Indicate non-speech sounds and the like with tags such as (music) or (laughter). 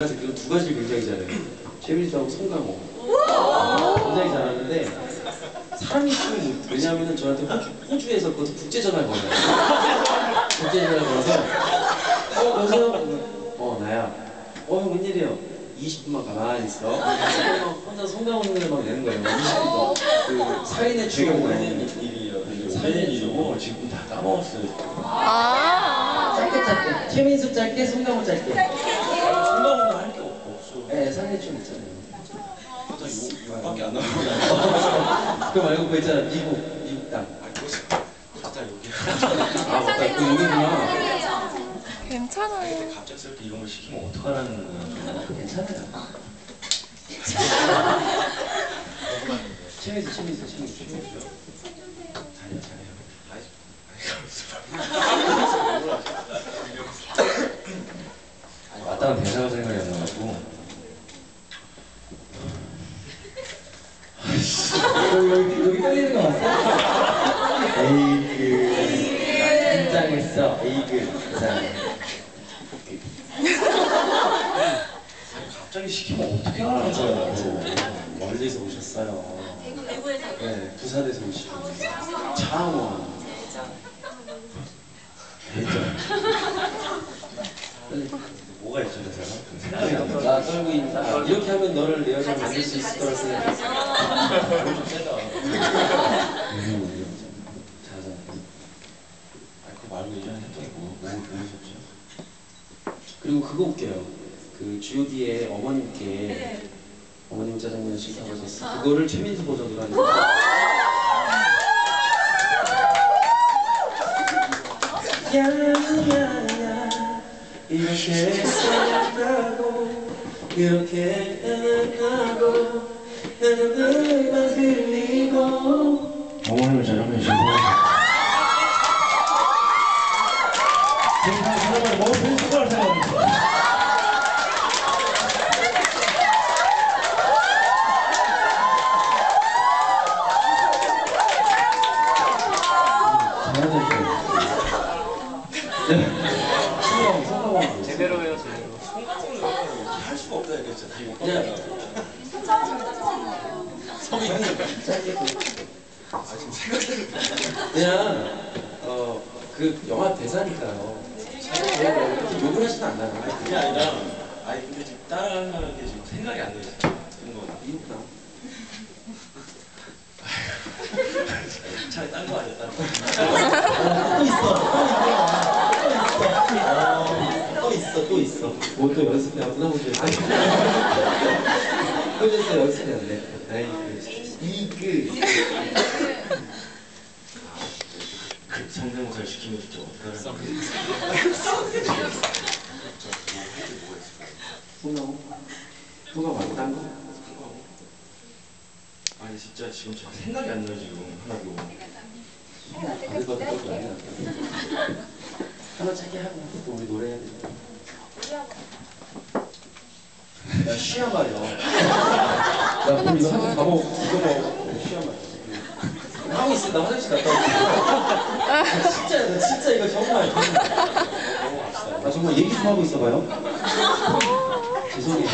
그래서 두 가지를 굉장히 잘해요. 최민수하고 송강호. 굉장히 잘하는데 사람이 좀 왜냐하면 저한테 호주, 호주에서 그것도 국제전화를 걸어요. 국제전화를 걸어서 어 여보세요? 어 나야. 어 형 웬일이에요? 20분만 가만히 있어. 막 혼자 송강호 노래 막 내는 거예요. 20분. 그 살인의 추억 원하는 일이에요. 살인 일이고 지금 다 까먹었어요. 아. 짧게 짧게. 최민수 짧게, 송강호 짧게. 생각보다 할게 없어. 네, 살인의 추억 있잖아요. 일단 욕, 욕밖에 안 나오고. 그거 말고 그거 있잖아. 미국, 미국 땅. 아, 진짜 욕이야. 아 맞다. 그 여기구나. 괜찮아요. 갑작스럽게 이런 걸 시키면 어떡하라는 거야. 괜찮아요. 최민수, 최민수, 최민수, 최민수. 잘해요, 잘해요. 아니, 마땅한 대사가 생각이 안 나가지고. 여기, 여기, 여기 떨리는 거 봤어? 에이그. 긴장했어. 에이그. 갑자기 시키면 어떻게 하라는 거야. 멀리서 오셨어요. 대구에서 네, 부산에서 오시고. 창원. 대전. 뭐가 있죠, 대사가? 생각이 안 나. 나 떨고 있다. 하면 너를 내 여자로 만들 수 있을 거라 생각했어. 좀 세다. 자자. 아, 그거 말고 했던 게 뭐, 뭐, 뭐 있었지? 그리고 그거 웃겨요. 그 G.O.D의 어머님께 어머님 짜장면 시켜고 하셨어. 그거를 최민수 버전으로 하는 거야. 야야야 이렇게 살았다고 살았다고 나는 눈만 흘리고. 어머님을 principal 생각합니다. 제대로 해요 할 다 욕. 그냥 아, 지금 생각이 그냥 어그 영화 대사니까요 이렇게 욕을 하진 않아요 그게 아니라, 아니 근데 지금 따라하는 게 지금 생각이 안 나요. 이런 거. 미국 나 차라리 딴거 아니야, 딴 거. 또 있어 또 있어 또 있어 또 있어. 뭐또 연습해왔구나 보죠 또 됐어 연습해왔네 아이그 이그 그 성대모사를 시키면 진짜 어떡하라는 거야. 소나무 소가 딴 거? 아니 진짜 지금 제가 생각이 안 나요 지금. 하나도. 하나 차게 하고 또 우리 노래해야 돼 야, 쉬야 말이야. 야, (laughs) 그럼 이거 한번 가보, 이거 뭐, 쉬야 말이야. (laughs) 하고 있어, 나 화장실 갔다 올게. 아, 진짜, 나 진짜 이거 정말. (laughs) 나 정말 얘기 좀 하고 있어봐요. 죄송해요.